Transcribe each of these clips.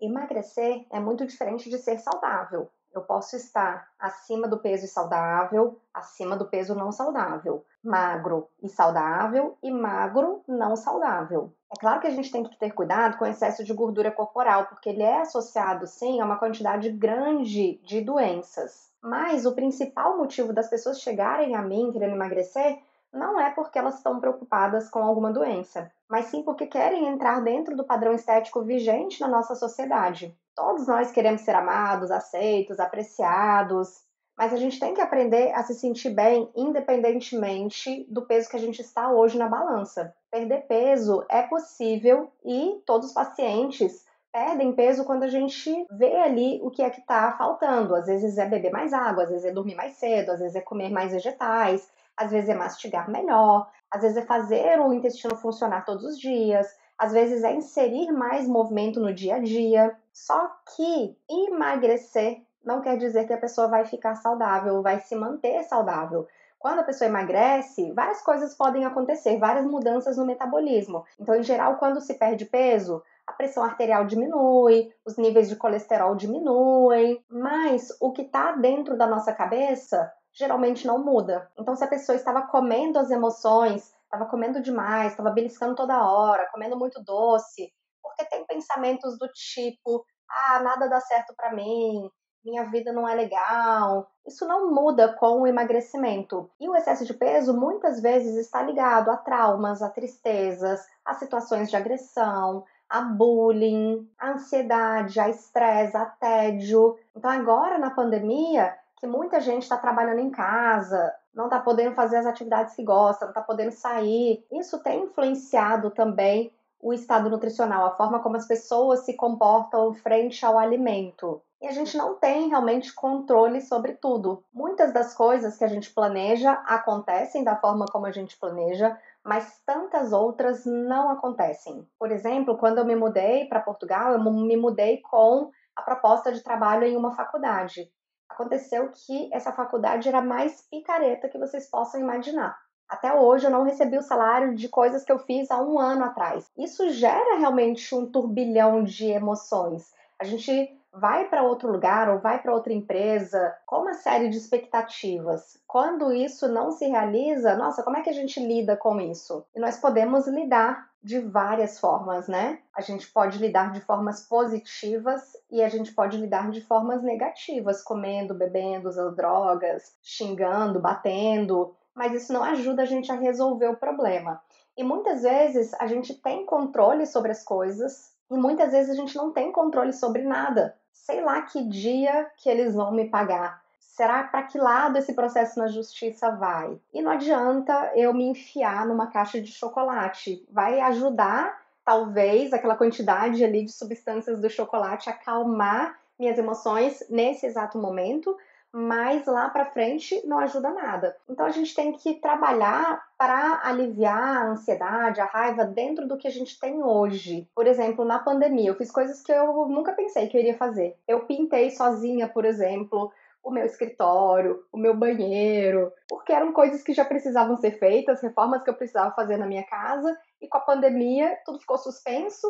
Emagrecer é muito diferente de ser saudável. Eu posso estar acima do peso saudável, acima do peso não saudável, magro e saudável e magro não saudável. É claro que a gente tem que ter cuidado com o excesso de gordura corporal, porque ele é associado sim a uma quantidade grande de doenças. Mas o principal motivo das pessoas chegarem a mim querendo emagrecer não é porque elas estão preocupadas com alguma doença, mas sim porque querem entrar dentro do padrão estético vigente na nossa sociedade. Todos nós queremos ser amados, aceitos, apreciados, mas a gente tem que aprender a se sentir bem independentemente do peso que a gente está hoje na balança. Perder peso é possível e todos os pacientes perdem peso quando a gente vê ali o que é que está faltando. Às vezes é beber mais água, às vezes é dormir mais cedo, às vezes é comer mais vegetais, às vezes é mastigar melhor, às vezes é fazer o intestino funcionar todos os dias, às vezes é inserir mais movimento no dia a dia. Só que emagrecer não quer dizer que a pessoa vai ficar saudável, vai se manter saudável. Quando a pessoa emagrece, várias coisas podem acontecer, várias mudanças no metabolismo. Então, em geral, quando se perde peso, a pressão arterial diminui, os níveis de colesterol diminuem, mas o que está dentro da nossa cabeça geralmente não muda. Então, se a pessoa estava comendo as emoções, estava comendo demais, estava beliscando toda hora, comendo muito doce, porque tem pensamentos do tipo: ah, nada dá certo para mim, minha vida não é legal. Isso não muda com o emagrecimento. E o excesso de peso muitas vezes está ligado a traumas, a tristezas, a situações de agressão, a bullying, a ansiedade, a estresse, a tédio. Então, agora na pandemia, que muita gente está trabalhando em casa, não está podendo fazer as atividades que gosta, não está podendo sair. Isso tem influenciado também o estado nutricional, a forma como as pessoas se comportam frente ao alimento. E a gente não tem realmente controle sobre tudo. Muitas das coisas que a gente planeja acontecem da forma como a gente planeja, mas tantas outras não acontecem. Por exemplo, quando eu me mudei para Portugal, eu me mudei com a proposta de trabalho em uma faculdade aconteceu que essa faculdade era mais picareta que vocês possam imaginar. Até hoje eu não recebi o salário de coisas que eu fiz há um ano atrás. Isso gera realmente um turbilhão de emoções. A gente vai para outro lugar ou vai para outra empresa com uma série de expectativas. Quando isso não se realiza, nossa, como é que a gente lida com isso? E nós podemos lidar de várias formas, né? A gente pode lidar de formas positivas e a gente pode lidar de formas negativas, comendo, bebendo, usando drogas, xingando, batendo, mas isso não ajuda a gente a resolver o problema. E muitas vezes a gente tem controle sobre as coisas e muitas vezes a gente não tem controle sobre nada. Sei lá que dia que eles vão me pagar será para que lado esse processo na justiça vai? E não adianta eu me enfiar numa caixa de chocolate. Vai ajudar, talvez, aquela quantidade ali de substâncias do chocolate a acalmar minhas emoções nesse exato momento, mas lá para frente não ajuda nada. Então a gente tem que trabalhar para aliviar a ansiedade, a raiva dentro do que a gente tem hoje. Por exemplo, na pandemia, eu fiz coisas que eu nunca pensei que eu iria fazer. Eu pintei sozinha, por exemplo, o meu escritório, o meu banheiro, porque eram coisas que já precisavam ser feitas, reformas que eu precisava fazer na minha casa, e com a pandemia tudo ficou suspenso.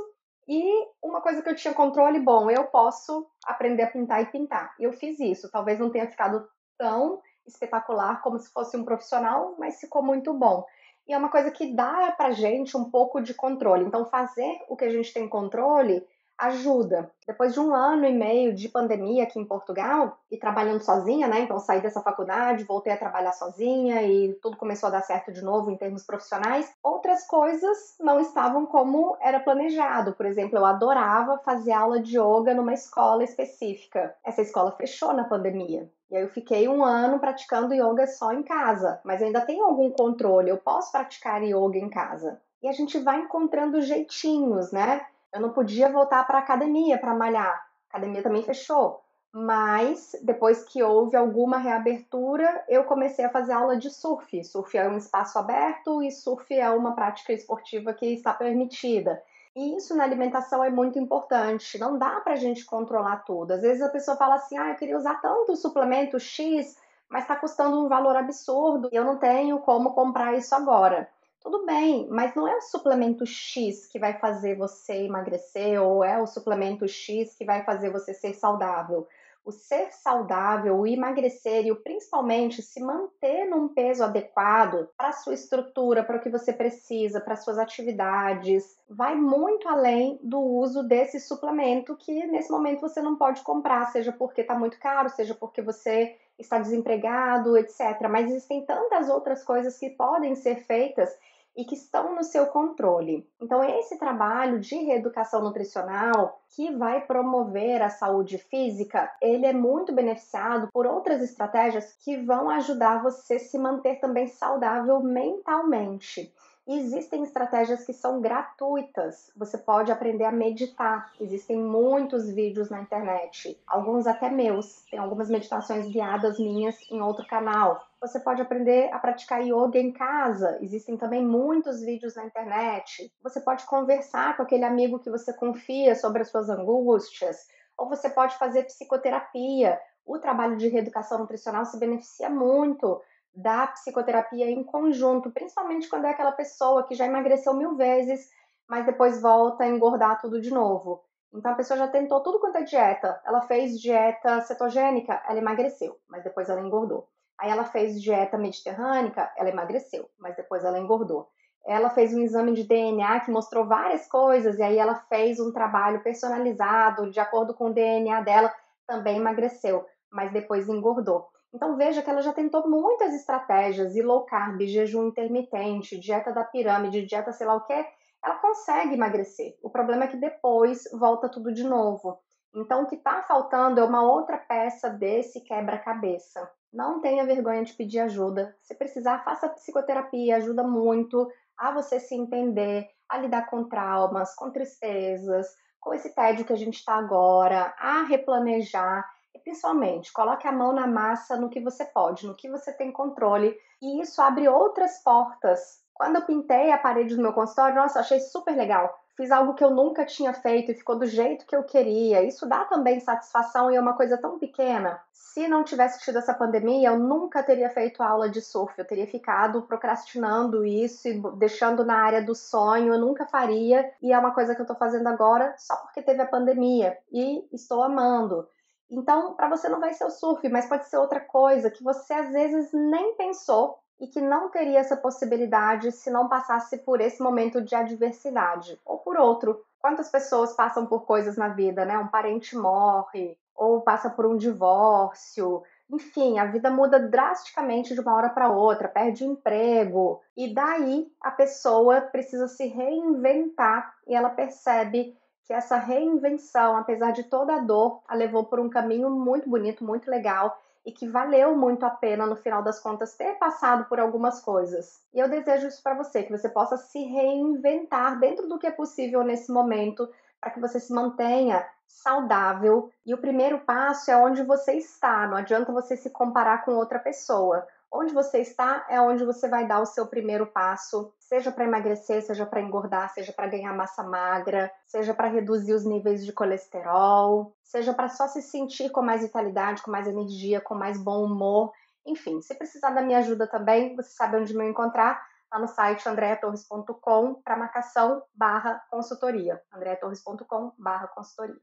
E uma coisa que eu tinha controle, bom, eu posso aprender a pintar e pintar. E eu fiz isso. Talvez não tenha ficado tão espetacular como se fosse um profissional, mas ficou muito bom. E é uma coisa que dá pra gente um pouco de controle. Então, fazer o que a gente tem controle ajuda. Depois de um ano e meio de pandemia aqui em Portugal e trabalhando sozinha, né? Então saí dessa faculdade, voltei a trabalhar sozinha e tudo começou a dar certo de novo em termos profissionais. Outras coisas não estavam como era planejado. Por exemplo, eu adorava fazer aula de yoga numa escola específica. Essa escola fechou na pandemia. E aí eu fiquei um ano praticando yoga só em casa, mas ainda tenho algum controle, eu posso praticar yoga em casa. E a gente vai encontrando jeitinhos, né? Eu não podia voltar para a academia para malhar. A academia também fechou. Mas depois que houve alguma reabertura, eu comecei a fazer aula de surf. Surf é um espaço aberto e surf é uma prática esportiva que está permitida. E isso na alimentação é muito importante. Não dá para a gente controlar tudo. Às vezes a pessoa fala assim: ah, eu queria usar tanto suplemento X, mas está custando um valor absurdo e eu não tenho como comprar isso agora. Tudo bem, mas não é o suplemento X que vai fazer você emagrecer ou é o suplemento X que vai fazer você ser saudável. O ser saudável, o emagrecer e o principalmente se manter num peso adequado para a sua estrutura, para o que você precisa, para suas atividades, vai muito além do uso desse suplemento que nesse momento você não pode comprar, seja porque está muito caro, seja porque você está desempregado, etc. Mas existem tantas outras coisas que podem ser feitas e que estão no seu controle. Então, esse trabalho de reeducação nutricional que vai promover a saúde física, ele é muito beneficiado por outras estratégias que vão ajudar você a se manter também saudável mentalmente. Existem estratégias que são gratuitas. Você pode aprender a meditar. Existem muitos vídeos na internet, alguns até meus. Tem algumas meditações guiadas minhas em outro canal. Você pode aprender a praticar yoga em casa. Existem também muitos vídeos na internet. Você pode conversar com aquele amigo que você confia sobre as suas angústias. Ou você pode fazer psicoterapia. O trabalho de reeducação nutricional se beneficia muito da psicoterapia em conjunto, principalmente quando é aquela pessoa que já emagreceu mil vezes, mas depois volta a engordar tudo de novo. Então a pessoa já tentou tudo quanto é dieta. Ela fez dieta cetogênica, ela emagreceu, mas depois ela engordou. Aí ela fez dieta mediterrânica, ela emagreceu, mas depois ela engordou. Ela fez um exame de DNA que mostrou várias coisas, e aí ela fez um trabalho personalizado, de acordo com o DNA dela, também emagreceu, mas depois engordou. Então veja que ela já tentou muitas estratégias, e low carb, jejum intermitente, dieta da pirâmide, dieta sei lá o que, ela consegue emagrecer. O problema é que depois volta tudo de novo. Então o que está faltando é uma outra peça desse quebra-cabeça. Não tenha vergonha de pedir ajuda. Se precisar, faça psicoterapia, ajuda muito a você se entender, a lidar com traumas, com tristezas, com esse tédio que a gente está agora, a replanejar. E principalmente, coloque a mão na massa no que você pode, no que você tem controle. E isso abre outras portas. Quando eu pintei a parede do meu consultório, nossa, achei super legal fiz algo que eu nunca tinha feito e ficou do jeito que eu queria. Isso dá também satisfação e é uma coisa tão pequena. Se não tivesse tido essa pandemia, eu nunca teria feito aula de surf. Eu teria ficado procrastinando isso e deixando na área do sonho. Eu nunca faria. E é uma coisa que eu tô fazendo agora só porque teve a pandemia. E estou amando. Então, para você não vai ser o surf, mas pode ser outra coisa que você às vezes nem pensou e que não teria essa possibilidade se não passasse por esse momento de adversidade ou por outro. Quantas pessoas passam por coisas na vida, né? Um parente morre ou passa por um divórcio, enfim, a vida muda drasticamente de uma hora para outra, perde emprego, e daí a pessoa precisa se reinventar e ela percebe que essa reinvenção, apesar de toda a dor, a levou por um caminho muito bonito, muito legal e que valeu muito a pena no final das contas ter passado por algumas coisas. E eu desejo isso para você, que você possa se reinventar dentro do que é possível nesse momento, para que você se mantenha saudável. E o primeiro passo é onde você está, não adianta você se comparar com outra pessoa. Onde você está é onde você vai dar o seu primeiro passo, seja para emagrecer, seja para engordar, seja para ganhar massa magra, seja para reduzir os níveis de colesterol, seja para só se sentir com mais vitalidade, com mais energia, com mais bom humor. Enfim, se precisar da minha ajuda também, você sabe onde me encontrar, lá no site andreatorres.com para marcação barra consultoria. andreatorres.com barra consultoria.